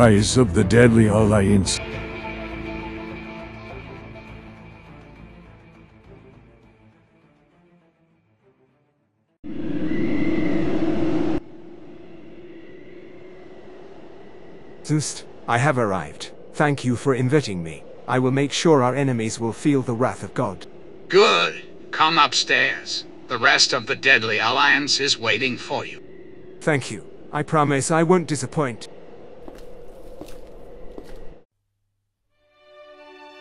Rise of the Deadly Alliance. Zust, I have arrived. Thank you for inviting me. I will make sure our enemies will feel the wrath of God. Good. Come upstairs. The rest of the Deadly Alliance is waiting for you. Thank you. I promise I won't disappoint.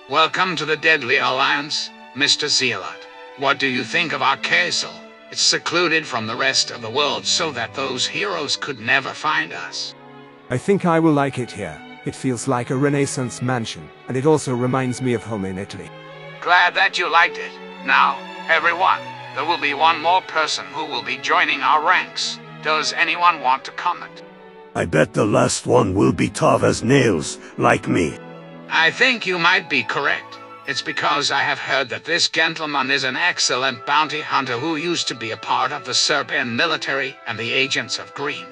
Welcome to the Deadly Alliance, Mr. Zealot. What do you think of our castle? It's secluded from the rest of the world so that those heroes could never find us. I think I will like it here. It feels like a Renaissance mansion, and it also reminds me of home in Italy. Glad that you liked it. Now, everyone, there will be one more person who will be joining our ranks. Does anyone want to comment? I bet the last one will be tough as nails, like me. I think you might be correct. It's because I have heard that this gentleman is an excellent bounty hunter who used to be a part of the Serbian military and the Agents of Green.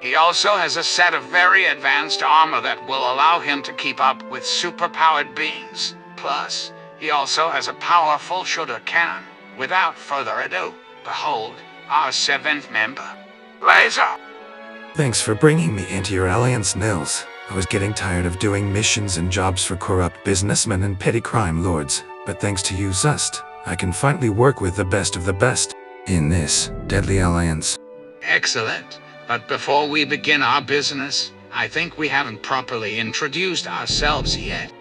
He also has a set of very advanced armor that will allow him to keep up with superpowered beings. Plus, he also has a powerful shooter cannon. Without further ado, behold, our seventh member, Laser. Thanks for bringing me into your alliance, Nils. I was getting tired of doing missions and jobs for corrupt businessmen and petty crime lords, but thanks to you, Zust, I can finally work with the best of the best in this deadly alliance. Excellent. But before we begin our business, I think we haven't properly introduced ourselves yet.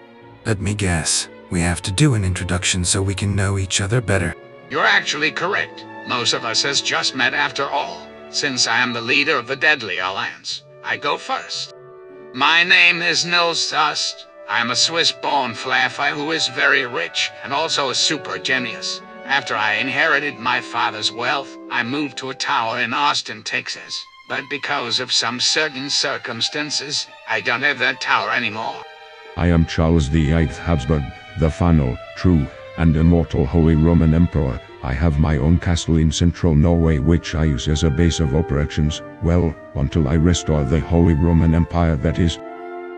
Let me guess. We have to do an introduction so we can know each other better. You're actually correct. Most of us has just met after all. Since I am the leader of the Deadly Alliance, I go first. My name is Nils Zust. I am a Swiss-born Flaaffy who is very rich and also a super genius. After I inherited my father's wealth, I moved to a tower in Austin, Texas. But because of some certain circumstances, I don't have that tower anymore. I am Charles Eighth Habsburg, the final, true, and immortal Holy Roman Emperor. I have my own castle in central Norway which I use as a base of operations, well, until I restore the Holy Roman Empire that is.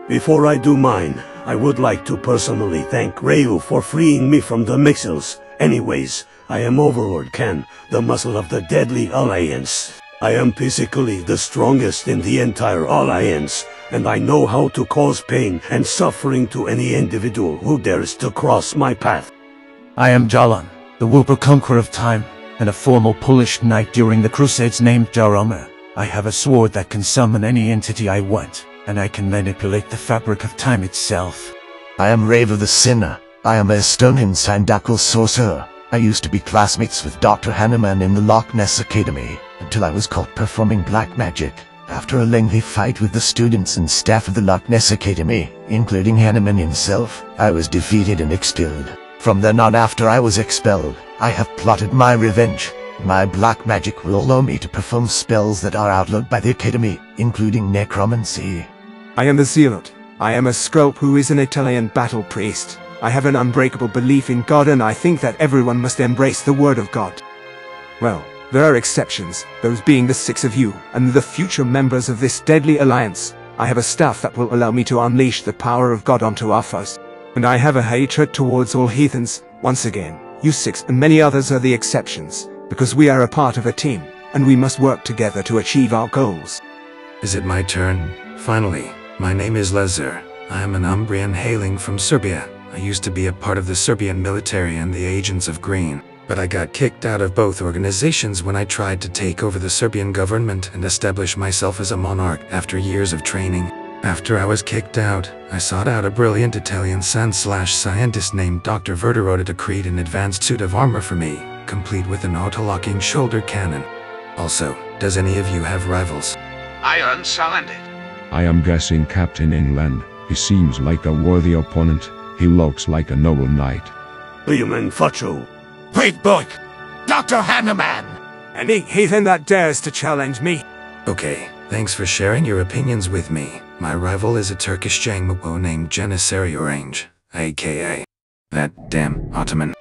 Before I do mine, I would like to personally thank Ryu for freeing me from the Mixels. Anyways, I am Overlord Khan, the muscle of the Deadly Alliance. I am physically the strongest in the entire Alliance, and I know how to cause pain and suffering to any individual who dares to cross my path. I am Jalon, the Wooper Conqueror of Time, and a former Polish knight during the Crusades named Jaromir. I have a sword that can summon any entity I want, and I can manipulate the fabric of time itself. I am Raivo the Sinner. I am a Estonian Cyndaquil sorcerer. I used to be classmates with Dr. Hanneman in the Loch Ness Academy, until I was caught performing black magic. After a lengthy fight with the students and staff of the Loch Ness Academy, including Hanneman himself, I was defeated and expelled. From then on after I was expelled, I have plotted my revenge. My black magic will allow me to perform spells that are outlawed by the Academy, including necromancy. I am the Zealot. I am a Skrelp who is an Italian battle priest. I have an unbreakable belief in God and I think that everyone must embrace the word of God. Well, there are exceptions, those being the six of you, and the future members of this deadly alliance. I have a staff that will allow me to unleash the power of God onto our foes. And I have a hatred towards all heathens. Once again, you six and many others are the exceptions, because we are a part of a team, and we must work together to achieve our goals. Is it my turn? Finally, my name is Lezer. I am an Umbreon hailing from Serbia. I used to be a part of the Serbian military and the Agents of Green, but I got kicked out of both organizations when I tried to take over the Serbian government and establish myself as a monarch after years of training. After I was kicked out, I sought out a brilliant Italian Sandslash scientist named Dr. Verderoda to create an advanced suit of armor for me, complete with an auto-locking shoulder cannon. Also, does any of you have rivals? I unsigned it. I am guessing Captain England. He seems like a worthy opponent. He looks like a noble knight. Human Facho. Wait, boy! Dr. Hanneman! Any heathen that dares to challenge me. Okay, thanks for sharing your opinions with me. My rival is a Turkish Jangmo-o named Janissary Orange, aka that damn Ottoman.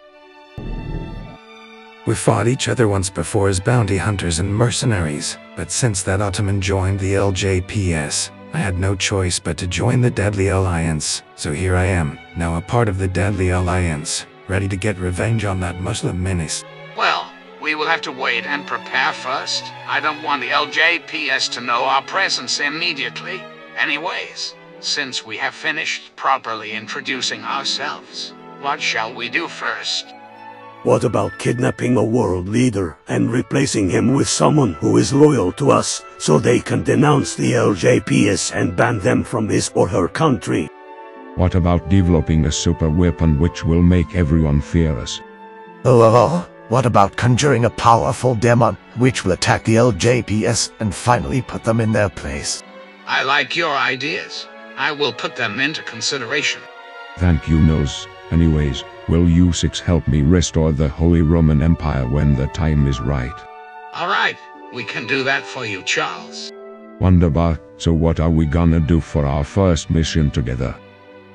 We fought each other once before as bounty hunters and mercenaries, but since that Ottoman joined the LJPS, I had no choice but to join the Deadly Alliance, so here I am, now a part of the Deadly Alliance, ready to get revenge on that Muslim menace. Well, we will have to wait and prepare first. I don't want the LJPS to know our presence immediately. Anyways, since we have finished properly introducing ourselves, what shall we do first? What about kidnapping a world leader and replacing him with someone who is loyal to us so they can denounce the LJPS and ban them from his or her country? What about developing a super weapon which will make everyone fear us? Oh, what about conjuring a powerful demon which will attack the LJPS and finally put them in their place? I like your ideas. I will put them into consideration. Thank you, Nose. Anyways, will you six help me restore the Holy Roman Empire when the time is right? All right, we can do that for you, Charles. Wunderbar, so what are we gonna do for our first mission together?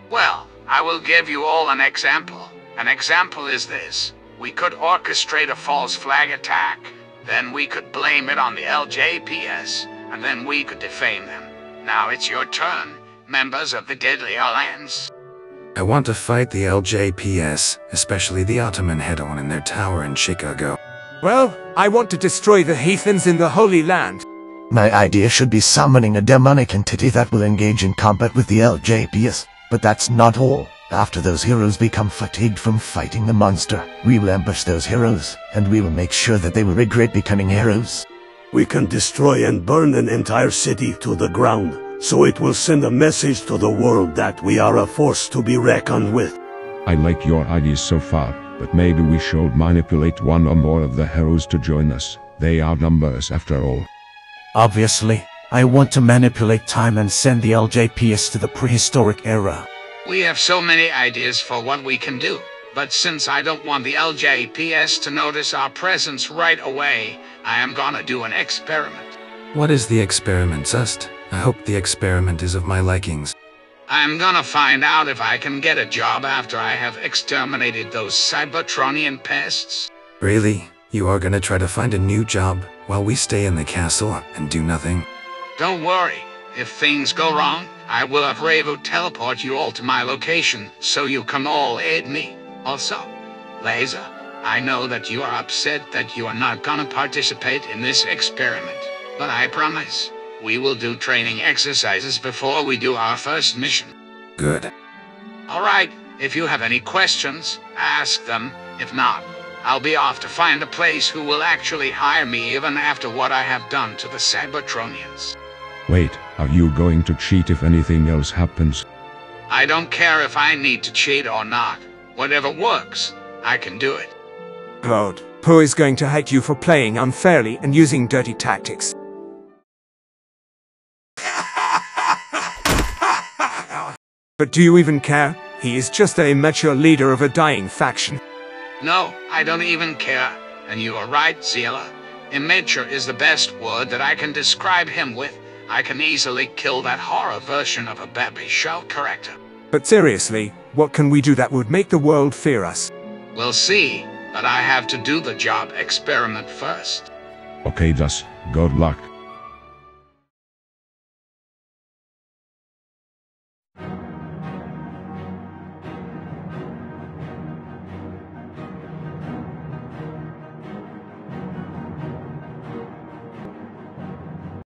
Well, I will give you all an example. An example is this. We could orchestrate a false flag attack. Then we could blame it on the LJPS, and then we could defame them. Now it's your turn, members of the Deadly Alliance. I want to fight the LJPS, especially the Ottoman head on in their tower in Chicago. Well, I want to destroy the heathens in the Holy Land. My idea should be summoning a demonic entity that will engage in combat with the LJPS. But that's not all. After those heroes become fatigued from fighting the monster, we will ambush those heroes, and we will make sure that they will regret becoming heroes. We can destroy and burn an entire city to the ground, so it will send a message to the world that we are a force to be reckoned with. I like your ideas so far, but maybe we should manipulate one or more of the heroes to join us. They outnumber us after all. Obviously, I want to manipulate time and send the LJPS to the prehistoric era. We have so many ideas for what we can do. But since I don't want the LJPS to notice our presence right away, I am gonna do an experiment. What is the experiment, Zust? I hope the experiment is of my likings. I'm gonna find out if I can get a job after I have exterminated those Cybertronian pests. Really? You are gonna try to find a new job while we stay in the castle and do nothing? Don't worry. If things go wrong, I will have Raivo teleport you all to my location so you can all aid me. Also, Laser, I know that you are upset that you are not gonna participate in this experiment. But I promise, we will do training exercises before we do our first mission. Good. Alright, if you have any questions, ask them. If not, I'll be off to find a place who will actually hire me even after what I have done to the Cybertronians. Wait, are you going to cheat if anything else happens? I don't care if I need to cheat or not. Whatever works, I can do it. Claude, Poe is going to hate you for playing unfairly and using dirty tactics. But do you even care? He is just a immature leader of a dying faction. No, I don't even care. And you are right, Zila. Immature is the best word that I can describe him with. I can easily kill that horror version of a baby show character. But seriously, what can we do that would make the world fear us? We'll see, but I have to do the job experiment first. Okay, thus, good luck.